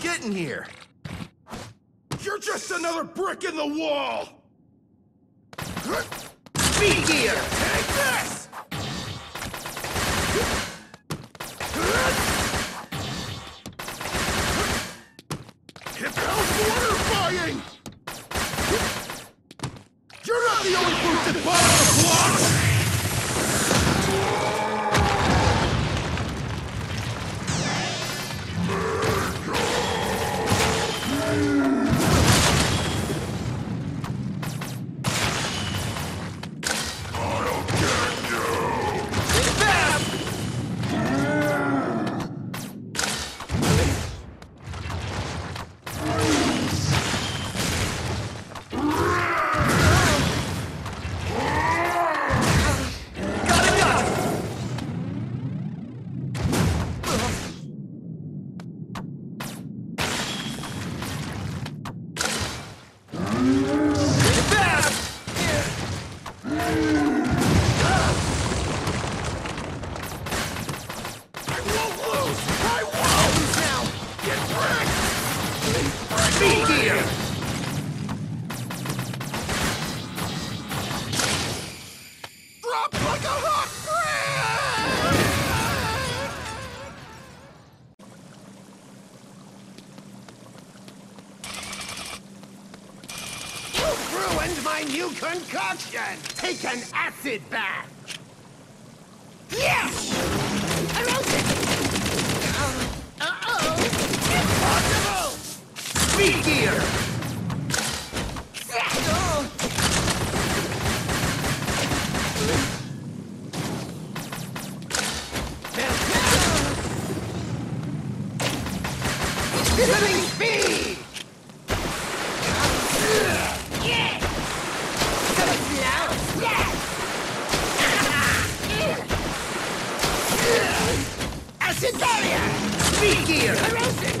getting here? You're just another brick in the wall! Speed gear! Concoction! Take an acid bath! Yes! I wrote it! Uh-oh! Impossible! Speed gear! Sizzling speed! Yeah! So slow! Yeah! Acid barrier! Speed gear! Corrosive!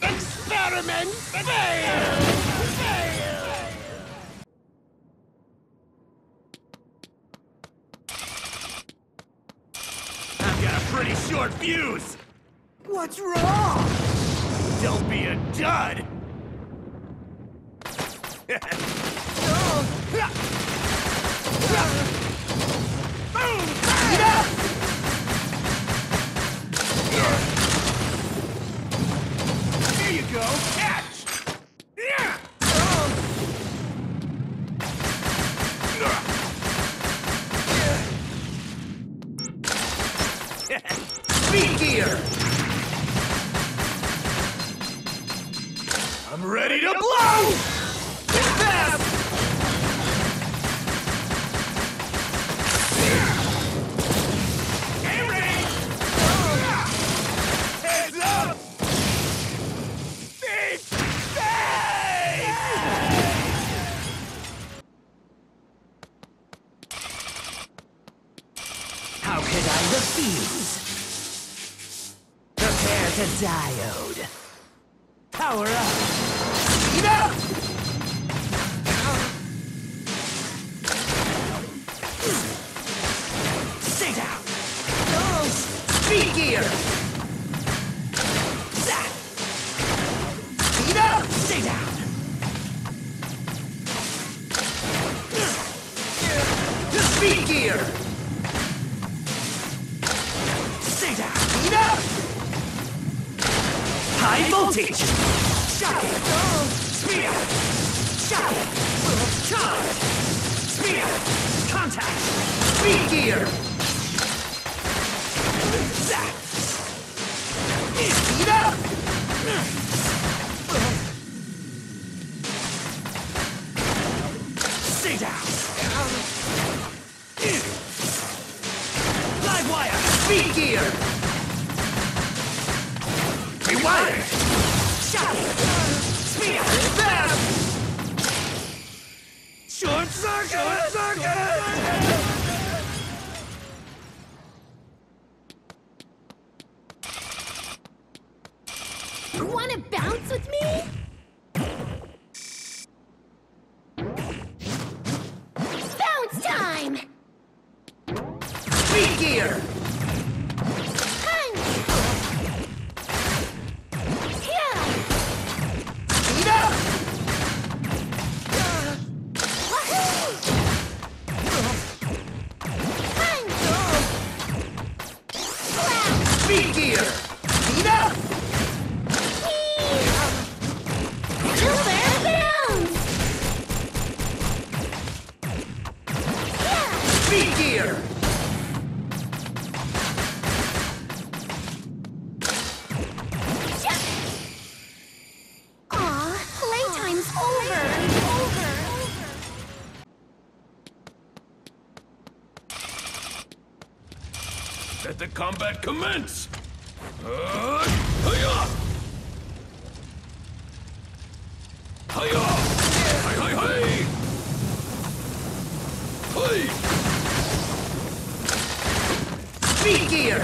Experiment! Failed! Short! What's wrong? Don't be a dud! Here you go! Catch! Could I refuse? Prepare to diode. Power up! Up! Stay down! Speed gear! High voltage! Shocking! Speed up! Shocking! Charge! Up! Contact! Speed gear! Zap! Speed up! Let the combat commence! Uh, hiya! Hiya! Hi, hi, hi! Speed gear!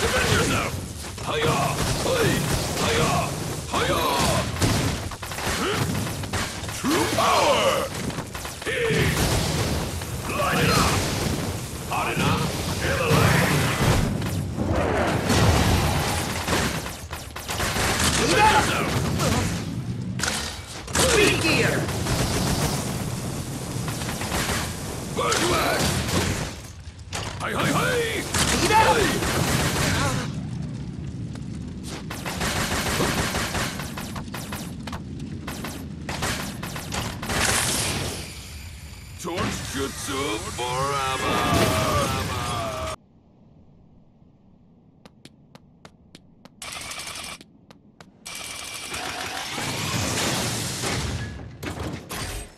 Defend yourself! Hiya! Hiya! Hiya! Torch Jutsu forever!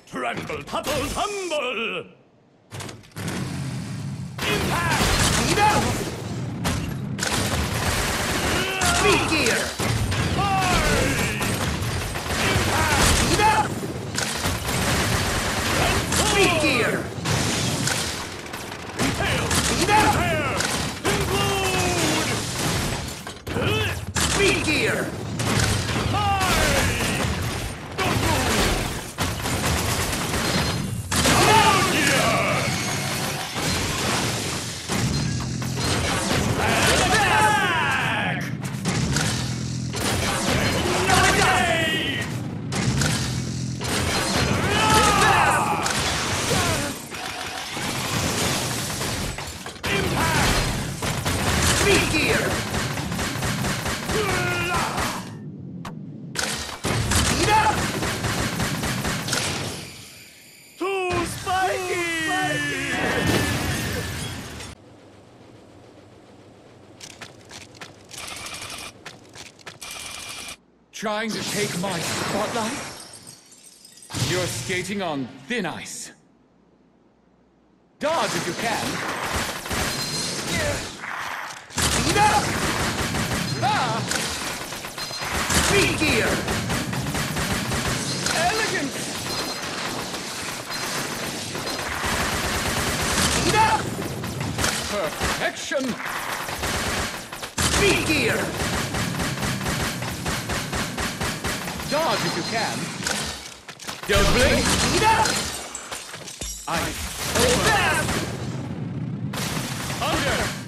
Tremble, topple, tumble! Impact! Speed up! Speed gear! Speed up! Too spiky! Trying to take my spotlight? You're skating on thin ice. Dodge if you can. Speed gear! Elegance! Enough! Perfection! Speed gear! Dodge if you can. Don't blink! Enough! I'm over. Under!